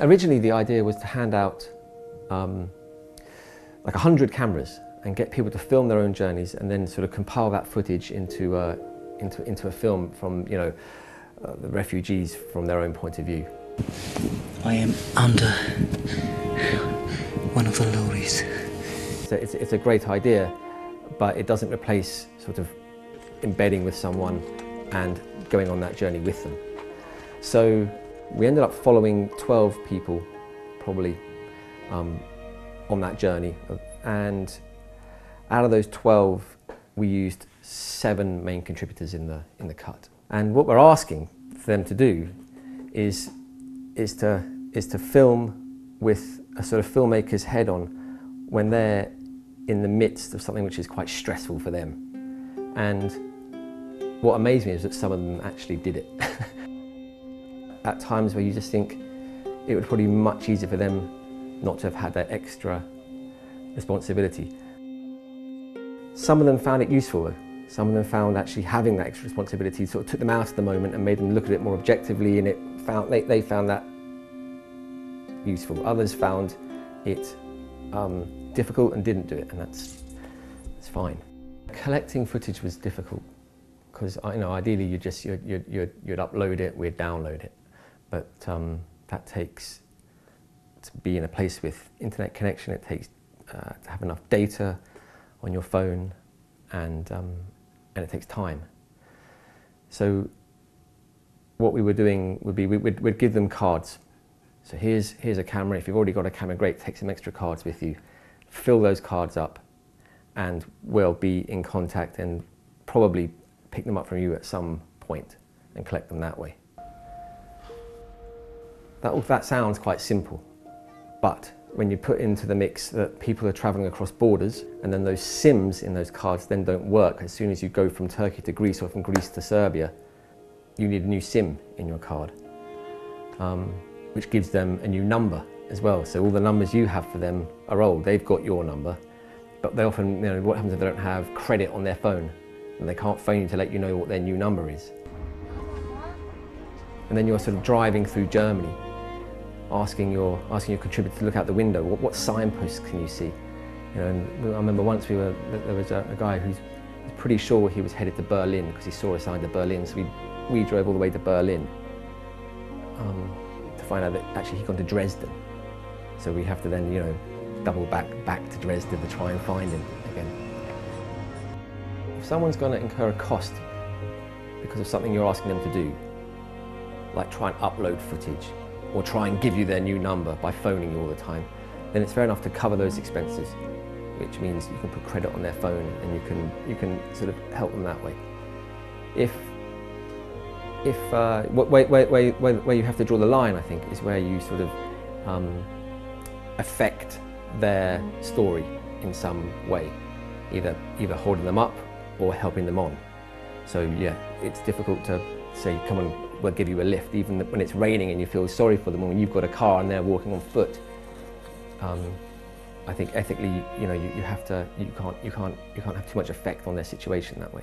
Originally, the idea was to hand out um, like 100 cameras and get people to film their own journeys and then sort of compile that footage into, uh, into, into a film from, you know, uh, the refugees from their own point of view. I am under one of the lorries. So it's, it's a great idea, but it doesn't replace sort of embedding with someone and going on that journey with them. So we ended up following 12 people, probably, um, on that journey. And out of those 12, we used seven main contributors in the, in the cut. And what we're asking for them to do is, is, to, is to film with a sort of filmmaker's head on when they're in the midst of something which is quite stressful for them. And what amazed me is that some of them actually did it. At times where you just think it would probably be much easier for them not to have had that extra responsibility. Some of them found it useful. Some of them found actually having that extra responsibility sort of took them out of the moment and made them look at it more objectively and it found, they, they found that useful. Others found it um, difficult and didn't do it and that's, that's fine. Collecting footage was difficult because you know, ideally you just, you'd, you'd, you'd, upload it, we'd download it. But um, that takes, to be in a place with internet connection, it takes uh, to have enough data on your phone and, um, and it takes time. So what we were doing would be we'd, we'd give them cards. So here's, here's a camera. If you've already got a camera, great, take some extra cards with you. Fill those cards up and we'll be in contact and probably pick them up from you at some point and collect them that way. That, that sounds quite simple, but when you put into the mix that people are travelling across borders and then those SIMs in those cards then don't work as soon as you go from Turkey to Greece or from Greece to Serbia, you need a new SIM in your card, um, which gives them a new number as well. So all the numbers you have for them are old. They've got your number, but they often, you know, what happens if they don't have credit on their phone and they can't phone you to let you know what their new number is. And then you're sort of driving through Germany asking your, asking your contributor to look out the window. What, what signposts can you see? You know, and I remember once we were, there was a, a guy who's pretty sure he was headed to Berlin because he saw a sign to Berlin. So we, we drove all the way to Berlin um, to find out that actually he'd gone to Dresden. So we have to then, you know, double back back to Dresden to try and find him again. If someone's going to incur a cost because of something you're asking them to do, like try and upload footage, or try and give you their new number by phoning you all the time, then it's fair enough to cover those expenses, which means you can put credit on their phone and you can, you can sort of help them that way. If, if uh, where, where, where, where, you have to draw the line, I think, is where you sort of um, affect their story in some way, either, either holding them up or helping them on. So yeah, it's difficult to say, come on, we'll give you a lift, even when it's raining and you feel sorry for them, when you've got a car and they're walking on foot. Um, I think ethically, you know, you, you have to, you can't, you can't, you can't have too much effect on their situation that way.